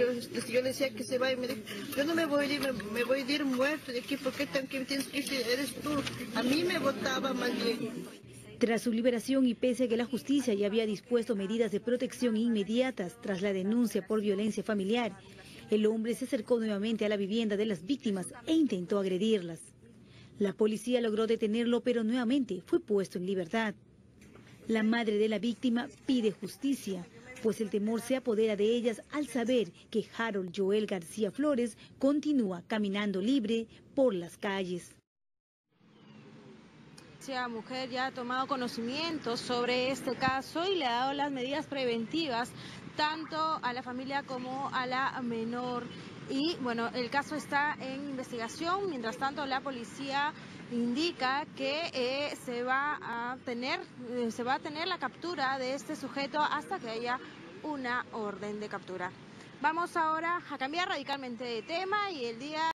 Yo, decía que se y me yo no me voy a ir, me, voy a ir muerto de aquí, ¿por qué tan que me tienes que? Eres tú. A mí me votaba. Tras su liberación y pese a que la justicia ya había dispuesto medidas de protección inmediatas tras la denuncia por violencia familiar, el hombre se acercó nuevamente a la vivienda de las víctimas e intentó agredirlas. La policía logró detenerlo, pero nuevamente fue puesto en libertad. La madre de la víctima pide justicia, pues el temor se apodera de ellas al saber que Harold Joel García Flores continúa caminando libre por las calles. La mujer ya ha tomado conocimiento sobre este caso y le ha dado las medidas preventivas tanto a la familia como a la menor. Y bueno, el caso está en investigación. Mientras tanto, la policía indica que eh, se va a tener eh, se va a tener la captura de este sujeto hasta que haya una orden de captura. Vamos ahora a cambiar radicalmente de tema y el día